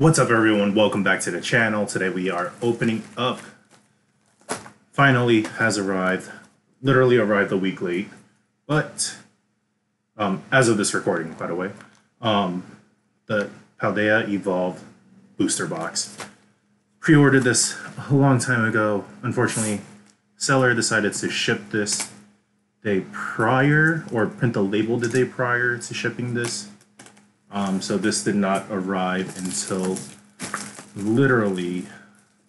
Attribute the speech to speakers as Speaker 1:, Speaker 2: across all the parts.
Speaker 1: What's up everyone? Welcome back to the channel. Today we are opening up. Finally has arrived. Literally arrived a week late. But um, as of this recording, by the way, um, the Paldea Evolved booster box. Pre-ordered this a long time ago. Unfortunately, seller decided to ship this day prior or print the label the day prior to shipping this. Um, so this did not arrive until literally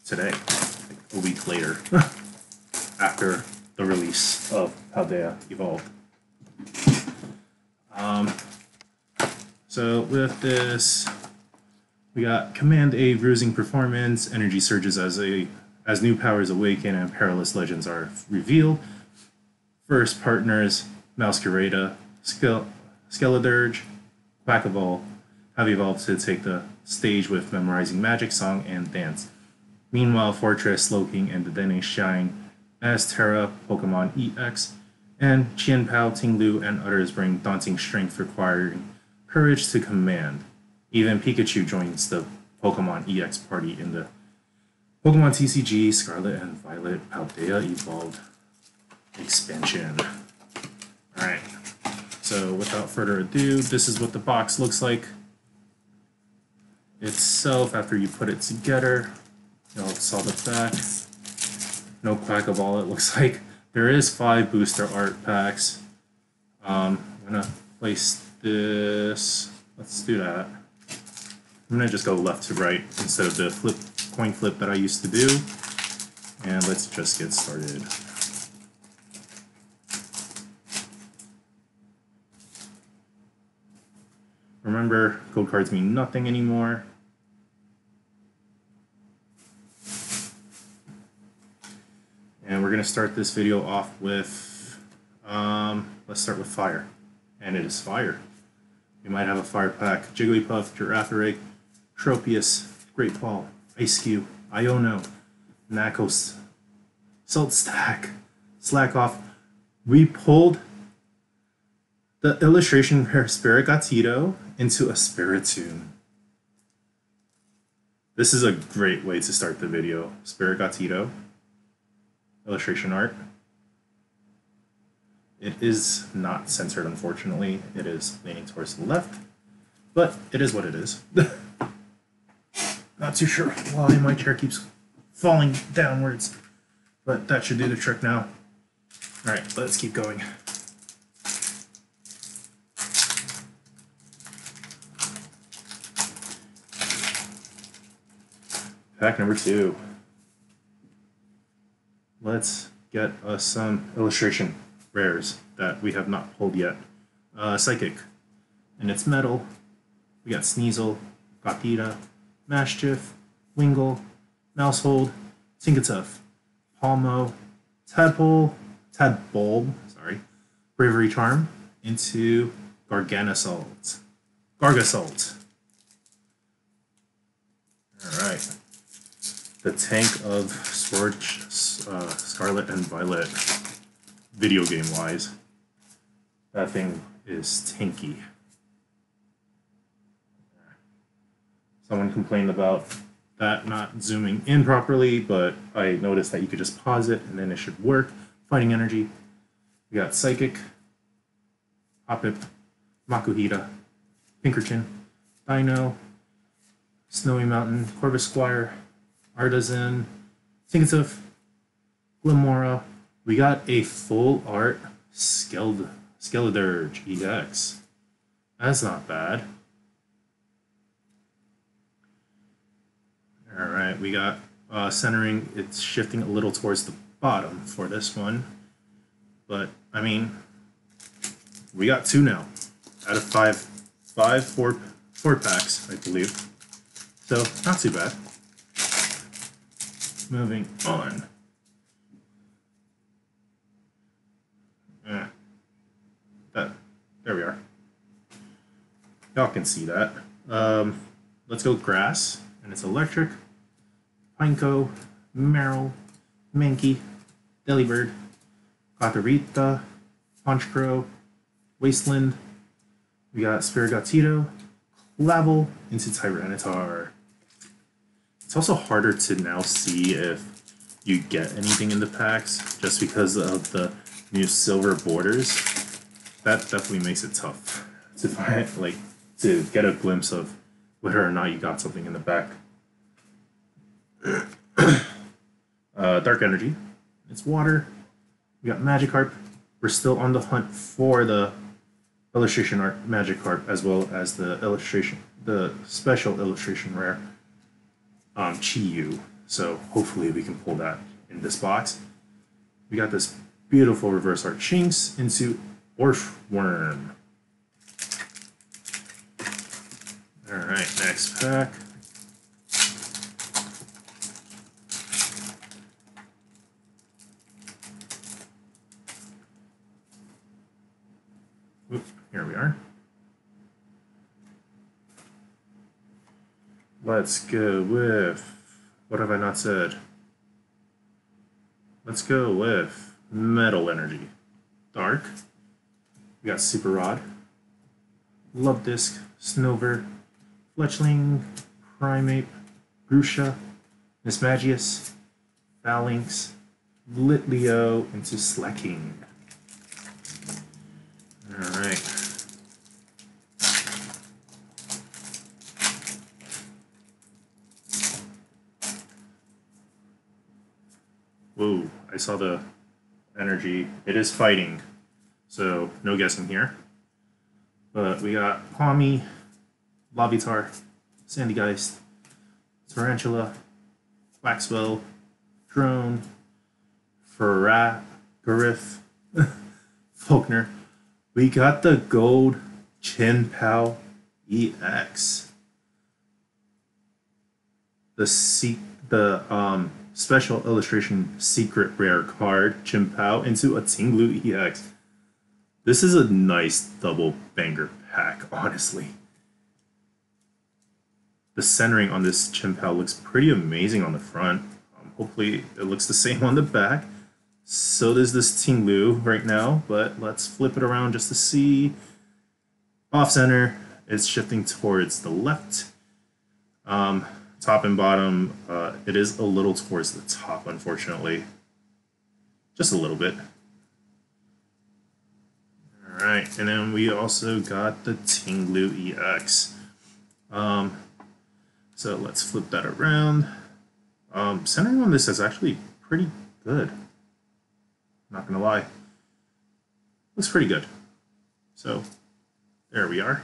Speaker 1: today, like a week later, after the release of Paldea Evolved. Um, so with this, we got Command A bruising performance, energy surges as a as new powers awaken and perilous legends are revealed. First partners Meowscarada, Skele- Skeledirge, Quaquaval have evolved to take the stage with memorizing magic, song, and dance. Meanwhile, Forretress, Slowking, and Dedenne shine as Tera, Pokemon EX, and Chien-Pao, Ting-Lu, and others bring daunting strength requiring courage to command. Even Pikachu joins the Pokemon EX party in the Pokemon TCG Scarlet and Violet Paldea Evolved expansion. Alright, so without further ado, this is what the box looks like itself after you put it together. Know, saw the back. No pack of all it looks like. There is five booster art packs. Um, I'm gonna place this. Let's do that. I'm gonna just go left to right instead of the flip coin flip that I used to do. And let's just get started. Remember, gold cards mean nothing anymore. And we're going to start this video off with, um, let's start with fire. And it is fire. We might have a fire pack. Jigglypuff, Girafarig, Tropius, Great Ball, Ice Cube, Iono, Nakos, Salt Stack, Slakoth. We pulled the illustration for Sprigatito into a spirit tune. This is a great way to start the video. Sprigatito, illustration art. It is not censored, unfortunately. It is leaning towards the left, but it is what it is. not too sure why my chair keeps falling downwards, but that should do the trick now. All right, let's keep going. Pack number two. Let's get us some illustration rares that we have not pulled yet. Uh, Psychic. And it's metal. We got Sneasel, Gothita, Maschiff, Wingull, Maushold, Tinkatuff, Pawmo, Tadpole, Tadbulb, sorry, Bravery Charm, into Garganasalt. Gargasalt. Alright the tank of Scorch, uh, Scarlet and Violet, video game wise. That thing is tanky. Someone complained about that not zooming in properly, but I noticed that you could just pause it and then it should work. Fighting energy. We got Psychic, Hoppip, Makuhita, Pinkerton, Dino, Snowy Mountain, Corvisquire, Artazon, Tinkatuff, Glimmora. We got a full art Skeld Skeledirge EX. That's not bad. Alright, we got uh, centering, it's shifting a little towards the bottom for this one. But, I mean, we got two now out of five, five, four, four packs, I believe. So, not too bad moving on. Eh. That, there we are. Y'all can see that. Um, let's go grass, and it's electric. Pineco, Marill, Mankey, Delibird, Gothorita, Honchkrow, Wasteland. We got Sprigatito, Clavell into Tyranitar. It's also harder to now see if you get anything in the packs just because of the new silver borders. That definitely makes it tough to find, like, to get a glimpse of whether or not you got something in the back. uh, Dark Energy. It's water. We got Magikarp. We're still on the hunt for the illustration art Magikarp as well as the illustration, the special illustration rare um, Chi-Yu. So hopefully we can pull that in this box. We got this beautiful reverse art Shinx into Orthworm. Alright, next pack. Oop, here we are. Let's go with. What have I not said? Let's go with Metal Energy. Dark. We got Super Rod. Love Disc. Snover. Fletchling. Primeape. Grusha. Mismagius. Falinks. Litleo into Slaking. Alright. Whoa, I saw the energy. It is fighting, so no guessing here. But we got Pawmi, Larvitar, Sandygast, Tarountula, Waxwell, Drone, Ferrat, Garif, Faulkner. We got the gold Chien-Pao EX. The se- the um special illustration secret rare card Chien-Pao into a Ting-Lu EX. This is a nice double banger pack, honestly. The centering on this Chien-Pao looks pretty amazing on the front. Um, hopefully it looks the same on the back. So does this Ting-Lu right now, but let's flip it around just to see. Off center, it's shifting towards the left. Um, top and bottom, uh, it is a little towards the top, unfortunately. Just a little bit. All right, and then we also got the Ting-Lu EX. Um, so let's flip that around. Um, centering on this is actually pretty good. Not gonna lie. Looks pretty good. So there we are.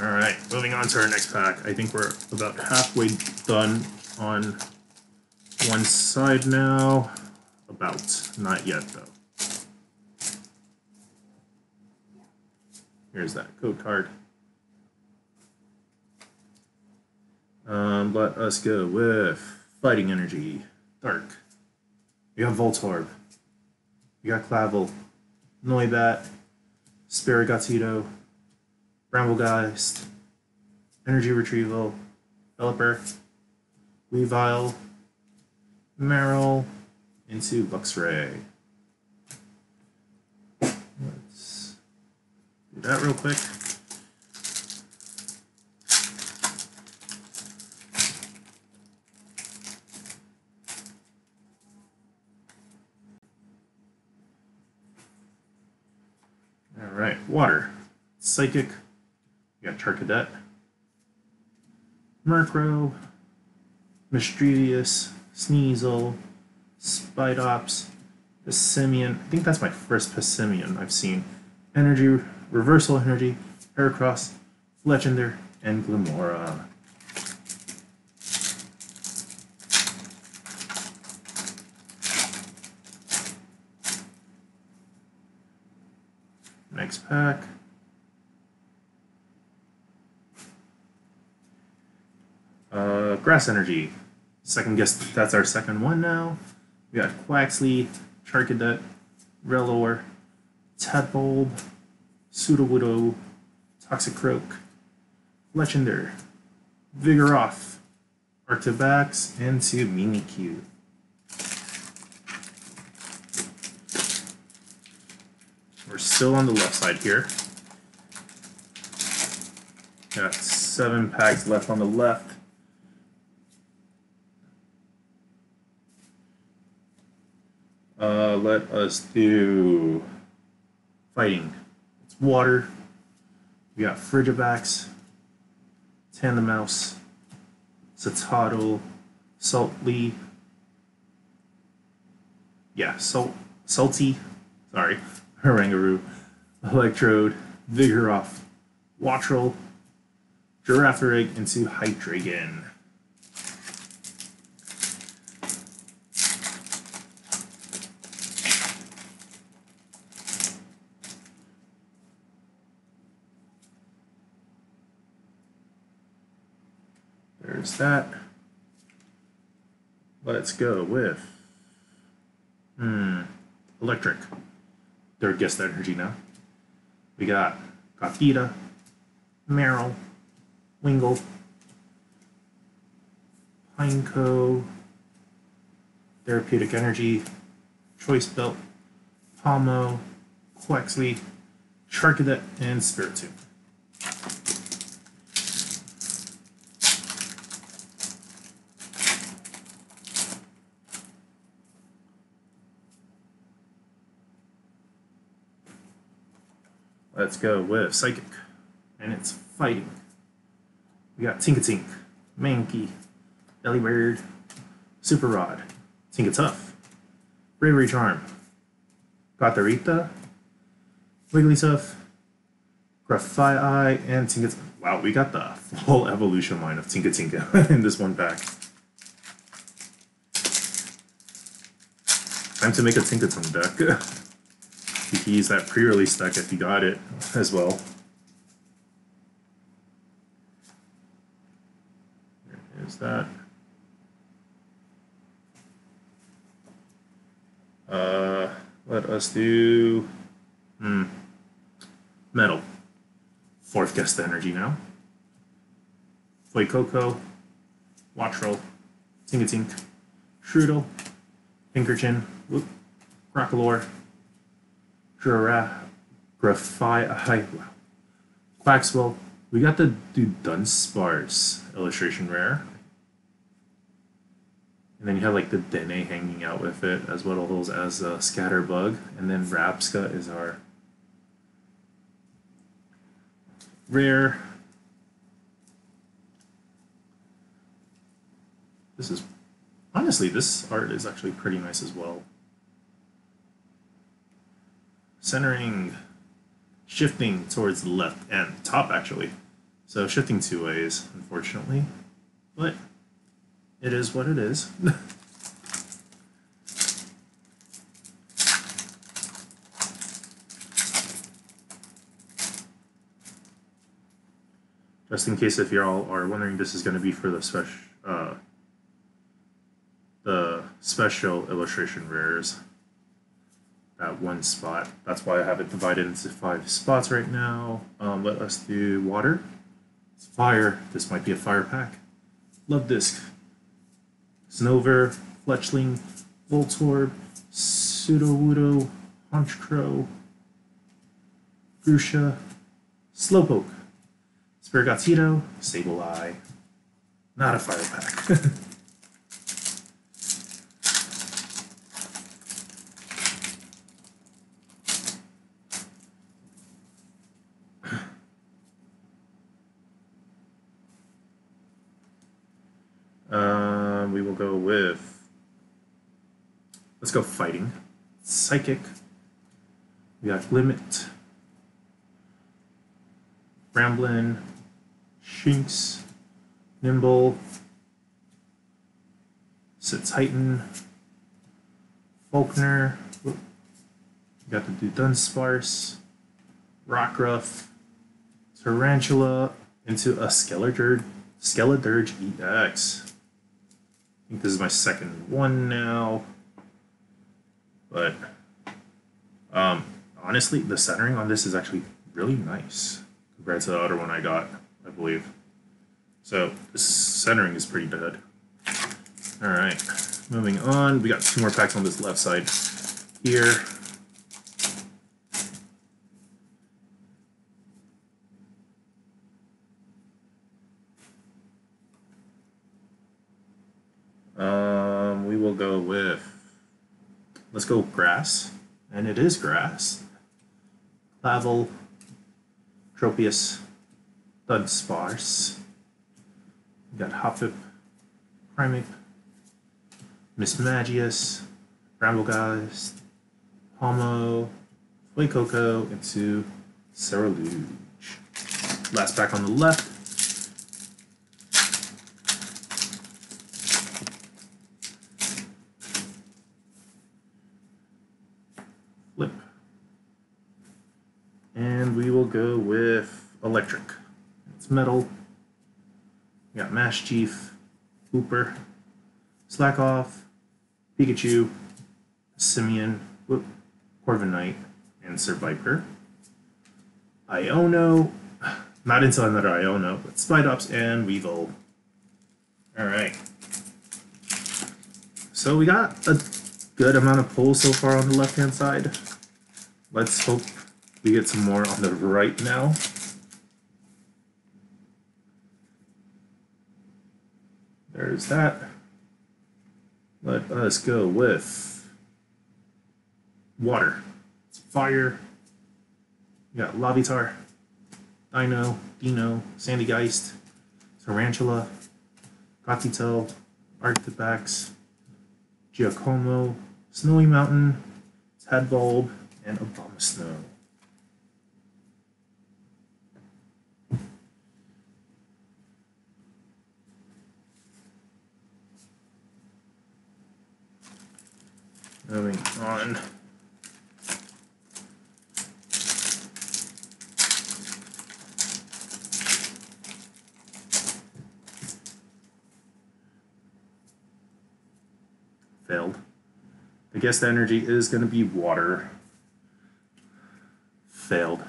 Speaker 1: All right, moving on to our next pack. I think we're about halfway done on one side now. About, not yet though. Here's that code card. Um, let us go with Fighting Energy, Dark. We got Voltorb. We got Clavell, Noibat, Sprigatito, Brambleghast, Energy Retrieval, Developer, Weavile, Marill, into Luxray. Let's do that real quick. All right, water, psychic. We got Charcadet, Murkrow, Misdreavus, Sneasel, Spidops, Passimian. I think that's my first Passimian I've seen. Energy, Reversal Energy, Heracross, Fletchinder, and Glimmora. Next pack. Uh, Grass Energy. Second guess that's our second one now. We got Quaxly, Charcadet, Rellor, Tadbulb, Sudowoodo, Toxicroak, Fletchinder, Vigoroth, Arctibax, and to Mimikyu. We're still on the left side here. Got seven packs left on the left. Uh, let us do fighting. It's water. We got Frigibax, Tandemaus, Citadel, Saltly. Yeah, Salt, Salty. Sorry, Harangaroo, Electrode, Vigoroth, Wattrel, Girafarig, into Hydreigon. There's that. Let's go with hmm electric. Third guest energy now. We got Gothita, Marill, Wingull, Pineco, Therapeutic Energy, Choice Belt, Pawmo, Quaxly, Charcadet, and Spiritomb. Let's go with Psychic. And it's fighting. We got Tinkatink, Mankey, Delibird, Super Rod, Tinkatuff, Bravery Charm, Gothorita, Wigglytuff, Grafaiai, and Tinkatinka. Wow, we got the full evolution line of Tinkatinka in this one pack. Time to make a Tinkaton deck. You can use that pre-release deck if you got it as well. There is that. Uh, let us do hmm, metal. Fourth guest energy now. Fuecoco, Wattrel, Tinkatink, Shroodle, Pinkerton, whoop, Crocalor, Giraffe, Graphite, Quaxwell. We got the Dunsparce illustration rare. And then you have like the Dene hanging out with it, as well as a Scatterbug. And then Rabsca is our rare. This is honestly, this art is actually pretty nice as well centering, shifting towards the left and top actually. So shifting two ways, unfortunately, but it is what it is. Just in case if you all are wondering, this is going to be for the special, uh, the special illustration rares that one spot. That's why I have it divided into five spots right now. Um, let us do water. It's fire. This might be a fire pack. Love Disc. Snover, Fletchling, Voltorb, Sudowoodo, Honchkrow, Grusha, Slowpoke, Sprigatito, Sableye. Not a fire pack. Um, we will go with. Let's go fighting. Psychic. We got Limit. Bramblin. Shinx. Nimble. Titan. Faulkner. We got do Dunsparce. Rockruff. Tarountula into a Skeledirge. Skeledirge EX. I think this is my second one now. But um, honestly, the centering on this is actually really nice compared to the other one I got, I believe. So this centering is pretty good. All right, moving on. We got two more packs on this left side here. go with, let's go grass. And it is grass. Clavell, Tropius, Dunsparce. We got Hoppip, Primeape, Mismagius, Brambleghast, Homo, Fuecoco, into Ceruledge. Last pack on the left. Flip. And we will go with electric. It's metal. Got Maschiff, Hooper, Slakoth, Pikachu, Simeon, whoop, Corviknight, and Seviper. Iono, not into another Iono, but Spidops and Weavile. Alright. So we got a good amount of pulls so far on the left hand side. Let's hope we get some more on the right now. There's that. Let us go with water. It's fire. We got Larvitar, Dino, Dino, Sandygast, Tarountula, Gatito, Arctibax, Giacomo, Snowy Mountain, Tadbulb, and Abomasnow. Moving on. Failed. I guess the energy is going to be water. Failed.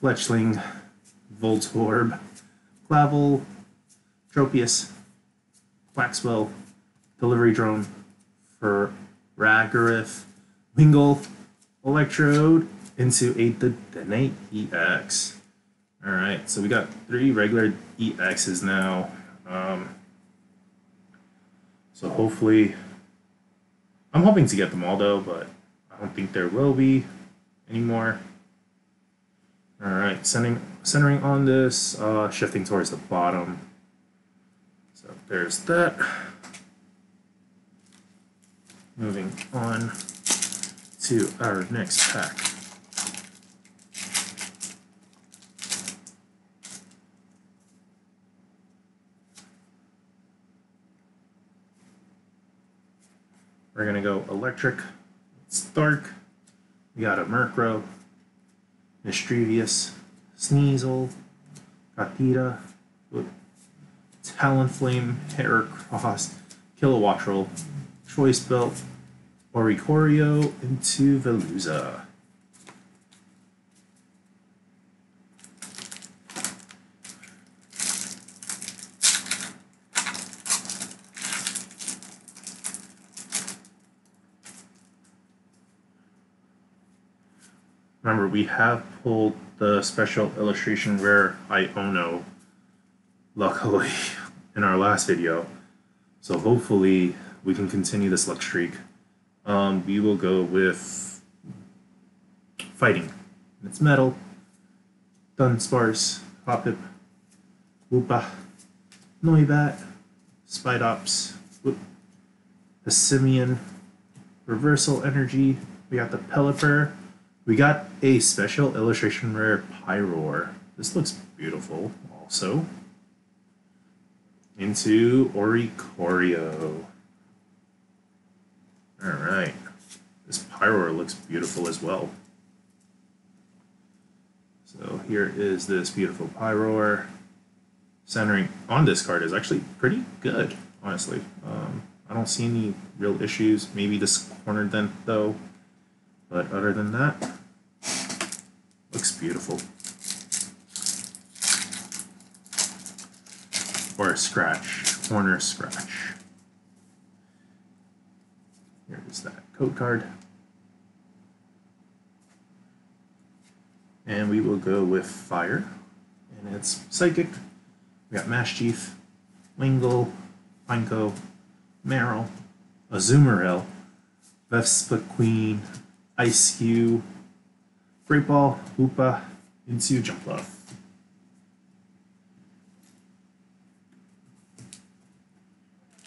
Speaker 1: Fletchling, Voltorb, Clavell, Tropius, Waxwell, Delivery Drone for Ragarith, Wingull, Electrode into a Detonate EX. Alright, so we got three regular EXs now. Um, so hopefully, I'm hoping to get them all though, but I don't think there will be anymore. All right, sending, centering on this, uh, shifting towards the bottom. So there's that. Moving on to our next pack. We're gonna go electric. It's dark. We got a Murkrow, Misdreavus, Sneasel, Gatita, Talonflame, Heracross, Kilowattrel, Choice Belt, Oricorio into Veluza. Remember, we have pulled the special illustration rare Iono, luckily, in our last video. So hopefully we can continue this luck streak. Um, we will go with fighting. It's metal, Dunsparce, Hoppip, Wooper, Noibat, Spidops, Whoop, Simeon, Reversal Energy, we got the Pelipper, we got a special illustration rare Pyroar. This looks beautiful also. Into Oricorio. Alright. This Pyroar looks beautiful as well. So here is this beautiful Pyroar. Centering on this card is actually pretty good, honestly. Um, I don't see any real issues. Maybe this cornered then, though. But other than that, looks beautiful. Or a scratch, corner scratch. Here code card. And we will go with fire. And it's psychic. We got Maschiff, Wingull, Pineco, Marill, Azumarill, Vespiquen, Ice Cube, Great Ball, Hoopa, into Jumpluff.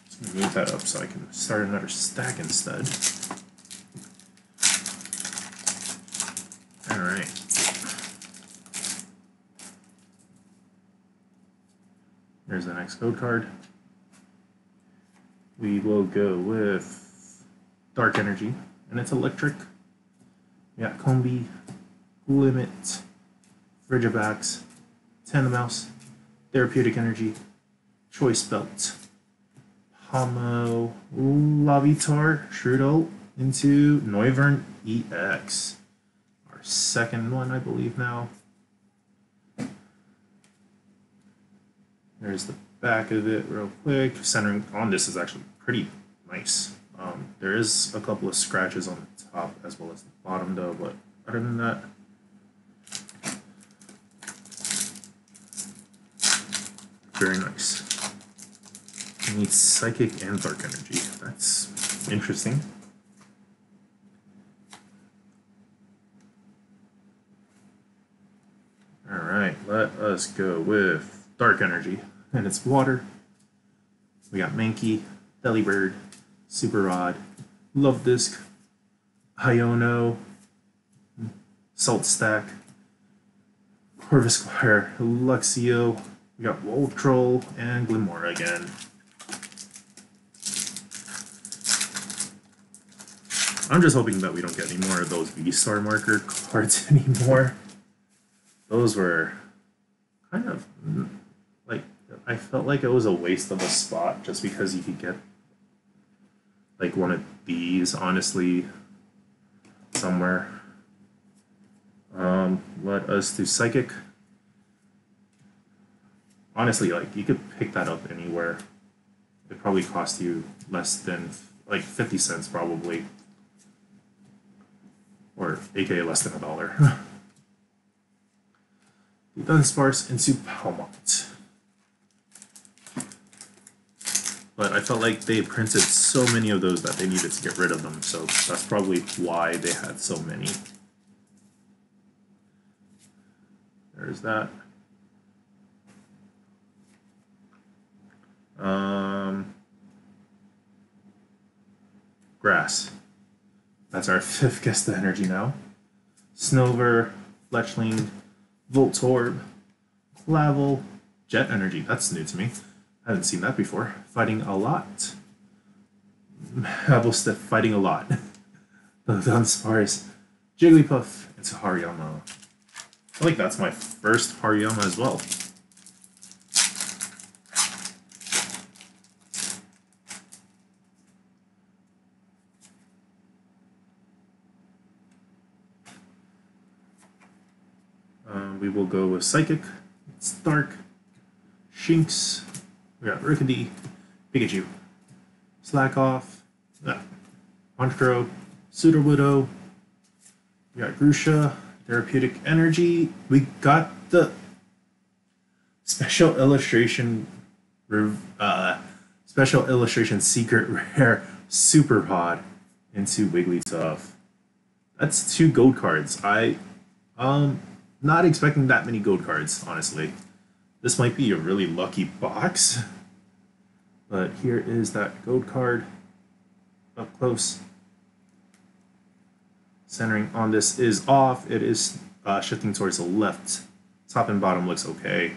Speaker 1: Just move that up so I can start another stack instead. Alright. There's the next code card. We will go with Dark Energy, and it's electric. We got Combee, Limit, Frigibax, Tandemaus, Therapeutic Energy, Choice Belt, Pawmo, Larvitar, Shroodle, into Noivern EX. Second one, I believe, now. There's the back of it real quick. Centering on this is actually pretty nice. Um, there is a couple of scratches on the top as well as the bottom though, but other than that, very nice. You need psychic and dark energy. That's interesting. All right, let us go with dark energy, and it's water. We got Mankey, Delibird, Super Rod, Love Disc, Iono, Salt Stack, Corvisquire, Luxio, we got Voltroll, and Glimmora again. I'm just hoping that we don't get any more of those V-Star marker cards anymore. Those were kind of like I felt like it was a waste of a spot just because you could get like one of these honestly somewhere. Um, let us do psychic. Honestly, like you could pick that up anywhere. It probably cost you less than like fifty cents probably. Or aka less than a dollar. Dunsparce into Palmont. But I felt like they printed so many of those that they needed to get rid of them, so that's probably why they had so many. There's that. Um, grass. That's our fifth guest the energy now. Snover, Fletchling, Voltorb, Clavell, Jet Energy. That's new to me. I haven't seen that before. Fighting a lot. Habblestiff fighting a lot. the Dunsparce, Jigglypuff, and Hariyama. I think that's my first Hariyama as well. Um, we will go with Psychic, Stark, Shinx, we got Rookidee, Pikachu, Slakoth, uh, Honchkrow, Sudowoodo, we got Grusha, Therapeutic Energy, we got the special illustration, uh, special illustration secret rare Super Rod into Wigglytuff. That's two gold cards. I um not expecting that many gold cards, honestly. This might be a really lucky box. But here is that gold card up close. Centering on this is off. It is uh, shifting towards the left. Top and bottom looks okay.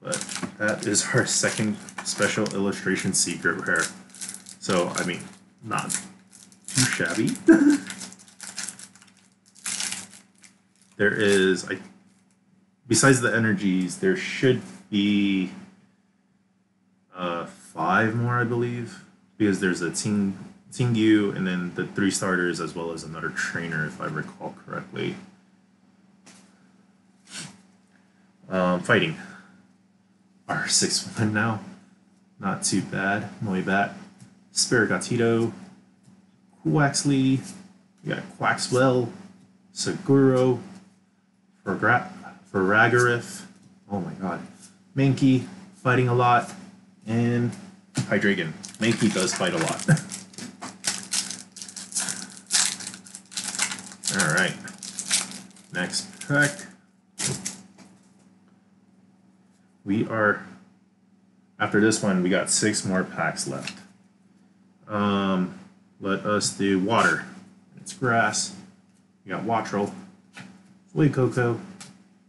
Speaker 1: But that is our second special illustration secret rare. So, I mean, not too shabby. there is, I, besides the energies, there should be uh, five more, I believe, because there's a Ting Tingyu and then the three starters as well as another trainer, if I recall correctly. Um, fighting. our six one now. Not too bad. Noibat, Sprigatito, Quaxly, we got Quaxwell, Seguro, Ferragarif, oh my god, Mankey, fighting a lot, And Hydreigon. Mankey does fight a lot. Alright. Next pack. We are after this one we got six more packs left. Um let us do water. It's grass. We got Wattrel, Fuecoco,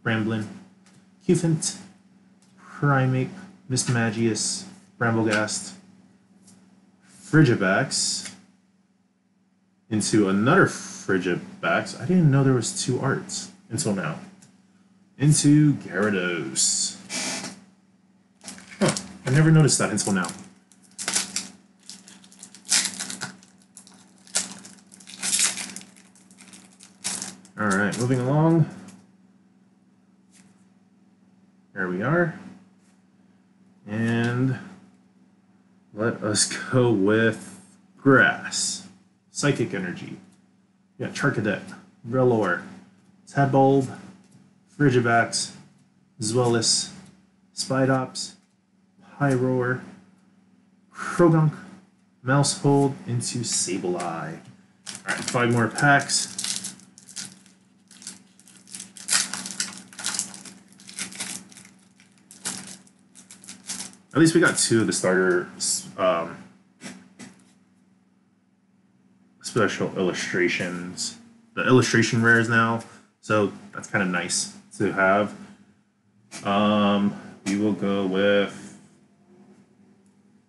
Speaker 1: Bramblin, Cufant, Primeape, Mismagius, Brambleghast, Frigibax, into another Frigibax. I didn't know there was two arts until now. Into Gyarados. Huh, I never noticed that until now. Alright, moving along. There we are. And let us go with grass. Psychic energy. We got Charcadet, Rellor, Tadbulb, Frigibax, Zweilous, Spidops, Pyroar, Croagunk, Maushold into Sableye. Alright, five more packs. At least we got two of the starter um, special illustrations. The illustration rares now, so that's kind of nice to have. Um, we will go with.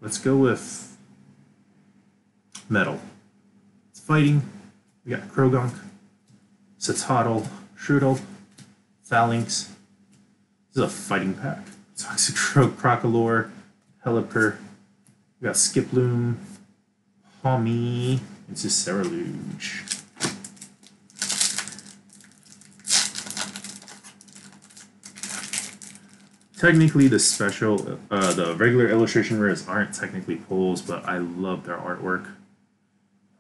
Speaker 1: Let's go with metal. It's fighting. We got Croagunk, Citadel, Shroodle, Falinks. This is a fighting pack. Toxicroak, Crocalor, Pelipper. We got Skiploom, Pawmi, and Ceruledge. Technically, the special, uh, the regular illustration rares aren't technically pulls, but I love their artwork.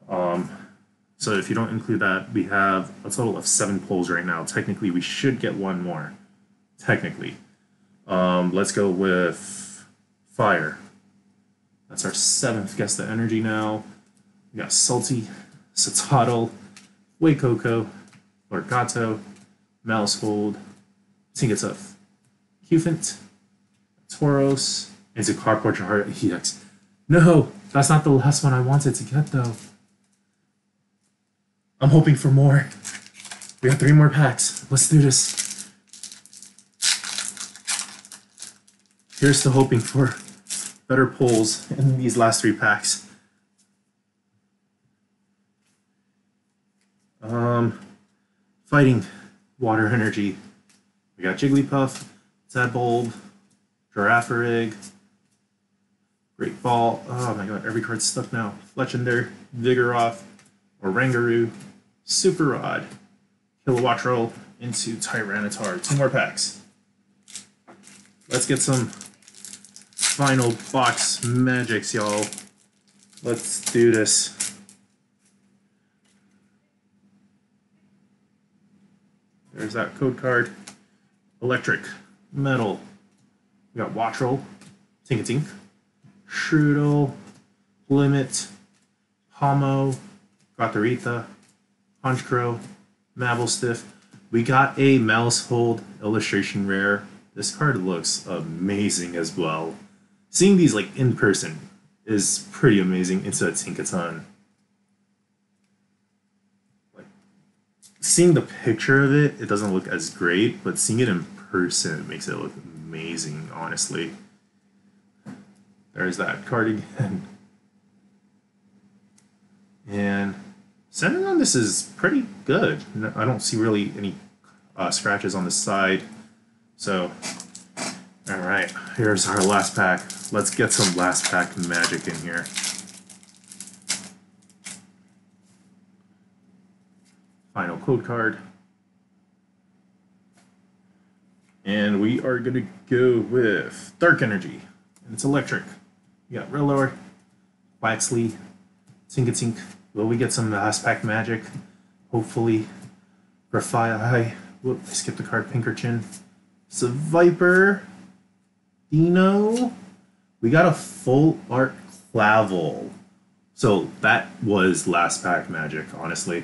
Speaker 1: Um, so if you don't include that, we have a total of seven pulls right now. Technically, we should get one more. Technically. Um, let's go with fire. That's our seventh guess the energy now. We got Salty, Citadel, Fuecoco, Lorgato, Maushold, Tinkatuff, Cufant, Tauros, and Zakar Heart EX. No, that's not the last one I wanted to get though. I'm hoping for more. We got three more packs. Let's do this. Here's to hoping for better pulls in these last three packs. Um, fighting water energy. We got Jigglypuff, Tadbulb, Girafarig, Great Ball. Oh my god, every card's stuck now. Fletchinder, Vigoroth, Oranguru, Super Rod, Kilowattrel, into Tyranitar. Two more packs. Let's get some final box magics, y'all. Let's do this. There's that code card. Electric, metal. We got Wattrel, Tinkatink, Shroodle, Limit, Pawmo, Gothorita, Honchkrow, Mabelstiff. We got a Maushold illustration rare. This card looks amazing as well seeing these like in person is pretty amazing into a Tinkaton. Like seeing the picture of it, it doesn't look as great, but seeing it in person makes it look amazing, honestly. There's that card again. And sending on this is pretty good. I don't see really any uh, scratches on the side. So all right, here's our last pack. Let's get some last pack magic in here. Final code card. And we are going to go with Dark Energy. And it's electric. We got Rellor, Waxley, Tinkatink. Will we get some last pack magic? Hopefully. Grafaiai. Whoop, I skipped the card. Pincurchin. It's a Viper. Dino, we got a full art Clavell. So that was last pack magic, honestly.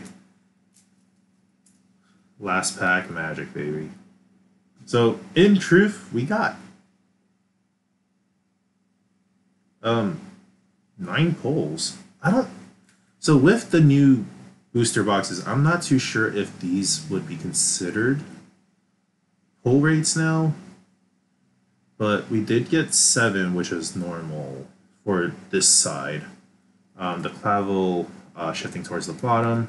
Speaker 1: Last pack magic, baby. So in truth, we got um nine pulls. I don't so with the new booster boxes, I'm not too sure if these would be considered pull rates now. But we did get seven, which is normal for this side. Um, the Clavell uh, shifting towards the bottom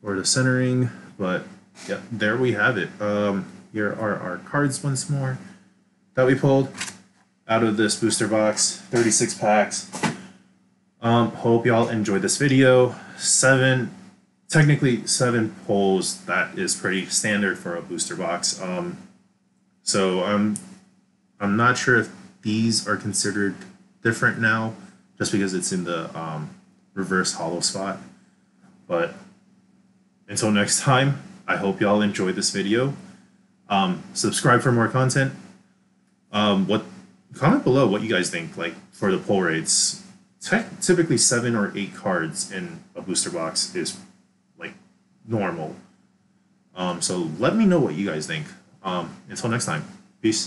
Speaker 1: for the centering, but yeah, there we have it. Um, here are our cards once more that we pulled out of this booster box, 36 packs. Um, hope y'all enjoyed this video. Seven, technically seven pulls, that is pretty standard for a booster box. Um, so I'm, I'm not sure if these are considered different now, just because it's in the um, reverse holo spot. But until next time, I hope y'all enjoyed this video. Um, subscribe for more content. Um, what comment below what you guys think like for the pull rates. typically seven or eight cards in a booster box is like normal. Um, so let me know what you guys think. Um, until next time, peace.